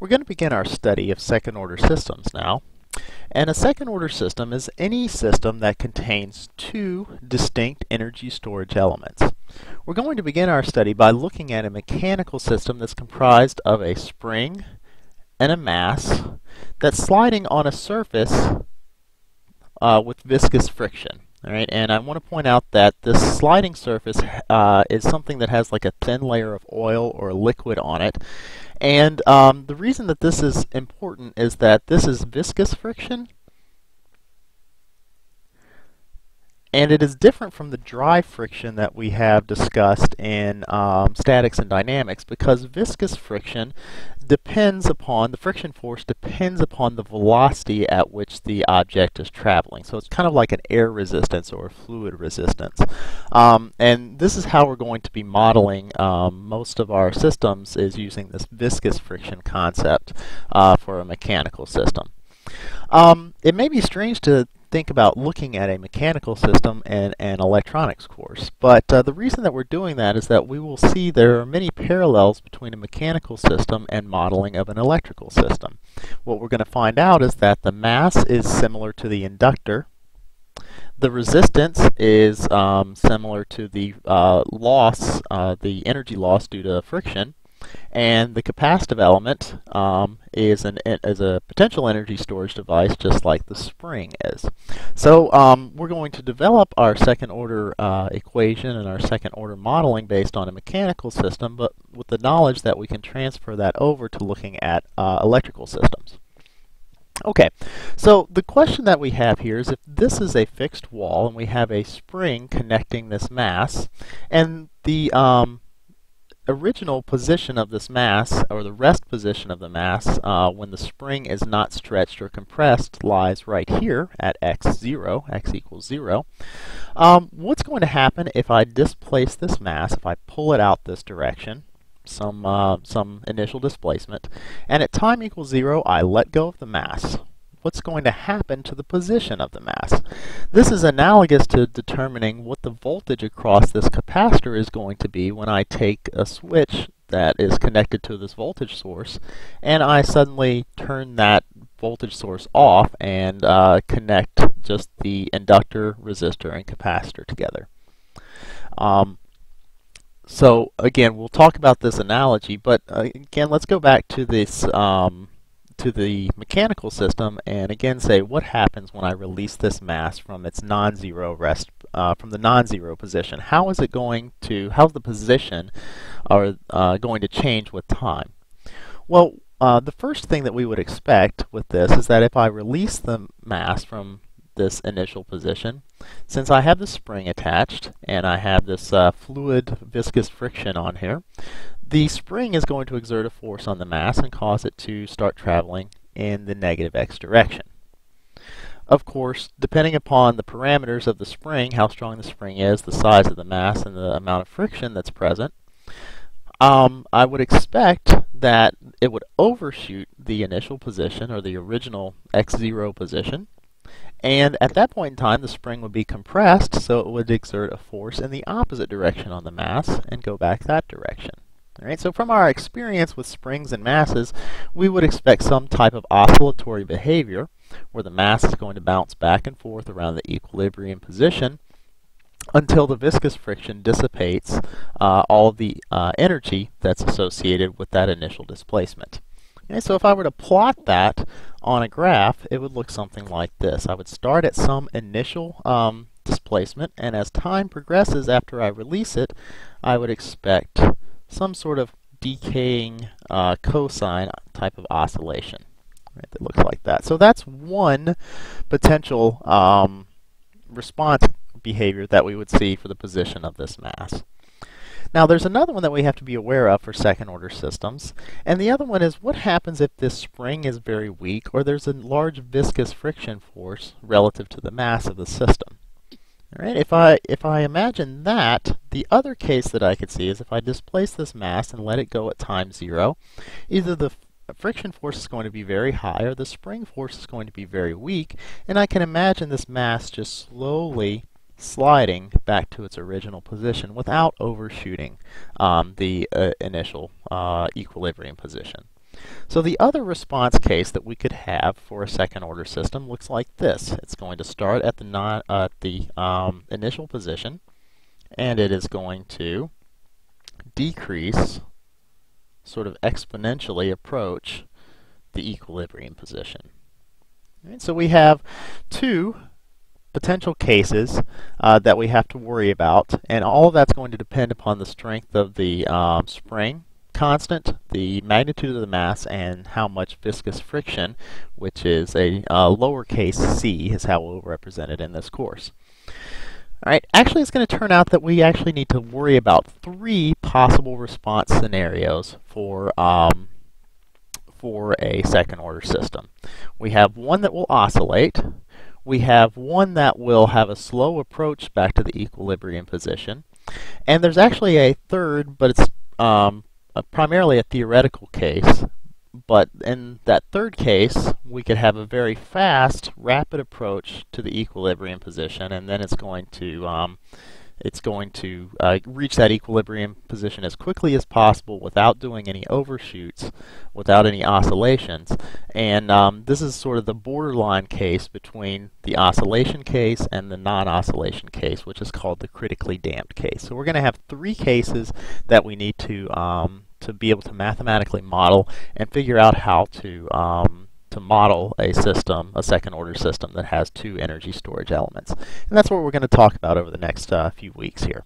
We're going to begin our study of second order systems now. And a second order system is any system that contains two distinct energy storage elements. We're going to begin our study by looking at a mechanical system that's comprised of a spring and a mass that's sliding on a surface uh, with viscous friction. All right, and I want to point out that this sliding surface uh, is something that has like a thin layer of oil or liquid on it. And um, the reason that this is important is that this is viscous friction, and it is different from the dry friction that we have discussed in um, statics and dynamics because viscous friction depends upon, the friction force depends upon the velocity at which the object is traveling. So it's kind of like an air resistance or fluid resistance. Um, and this is how we're going to be modeling um, most of our systems is using this viscous friction concept uh, for a mechanical system. Um, it may be strange to think about looking at a mechanical system and an electronics course. But uh, the reason that we're doing that is that we will see there are many parallels between a mechanical system and modeling of an electrical system. What we're going to find out is that the mass is similar to the inductor. The resistance is um, similar to the uh, loss, uh, the energy loss due to friction. And the capacitive element um, is, an, is a potential energy storage device just like the spring is. So um, we're going to develop our second order uh, equation and our second order modeling based on a mechanical system, but with the knowledge that we can transfer that over to looking at uh, electrical systems. Okay, so the question that we have here is if this is a fixed wall and we have a spring connecting this mass, and the um, original position of this mass, or the rest position of the mass, uh, when the spring is not stretched or compressed, lies right here at x0, x equals 0. Um, what's going to happen if I displace this mass, if I pull it out this direction, some, uh, some initial displacement, and at time equals 0, I let go of the mass what's going to happen to the position of the mass. This is analogous to determining what the voltage across this capacitor is going to be when I take a switch that is connected to this voltage source and I suddenly turn that voltage source off and uh, connect just the inductor, resistor, and capacitor together. Um, so again, we'll talk about this analogy, but uh, again, let's go back to this um, to the mechanical system and again say what happens when I release this mass from its non-zero rest uh, from the non-zero position. How is it going to, how's the position are uh, going to change with time? Well, uh, the first thing that we would expect with this is that if I release the mass from this initial position, since I have the spring attached and I have this uh, fluid viscous friction on here, the spring is going to exert a force on the mass and cause it to start traveling in the negative x direction. Of course, depending upon the parameters of the spring, how strong the spring is, the size of the mass, and the amount of friction that's present, um, I would expect that it would overshoot the initial position or the original x0 position. And at that point in time, the spring would be compressed, so it would exert a force in the opposite direction on the mass and go back that direction. Alright, so from our experience with springs and masses, we would expect some type of oscillatory behavior where the mass is going to bounce back and forth around the equilibrium position until the viscous friction dissipates uh, all of the uh, energy that's associated with that initial displacement. Okay, so if I were to plot that on a graph, it would look something like this. I would start at some initial um, displacement, and as time progresses after I release it, I would expect some sort of decaying uh, cosine type of oscillation right, that looks like that. So that's one potential um, response behavior that we would see for the position of this mass. Now there's another one that we have to be aware of for second order systems, and the other one is what happens if this spring is very weak or there's a large viscous friction force relative to the mass of the system. Alright, if I if I imagine that, the other case that I could see is if I displace this mass and let it go at time zero, either the friction force is going to be very high or the spring force is going to be very weak, and I can imagine this mass just slowly sliding back to its original position without overshooting um, the uh, initial uh, equilibrium position. So the other response case that we could have for a second order system looks like this. It's going to start at the, non, uh, the um, initial position and it is going to decrease, sort of exponentially approach the equilibrium position. Right, so we have two potential cases uh, that we have to worry about, and all of that's going to depend upon the strength of the um, spring constant, the magnitude of the mass, and how much viscous friction, which is a uh, lowercase c, is how we'll represent it in this course. Alright, actually it's going to turn out that we actually need to worry about three possible response scenarios for um, for a second order system. We have one that will oscillate, we have one that will have a slow approach back to the equilibrium position, and there's actually a third, but it's um, a, primarily a theoretical case. But in that third case, we could have a very fast, rapid approach to the equilibrium position, and then it's going to um, it's going to uh, reach that equilibrium position as quickly as possible without doing any overshoots, without any oscillations. And um, this is sort of the borderline case between the oscillation case and the non-oscillation case, which is called the critically damped case. So we're going to have three cases that we need to um, to be able to mathematically model and figure out how to um, to model a system, a second order system that has two energy storage elements. And that's what we're going to talk about over the next uh, few weeks here.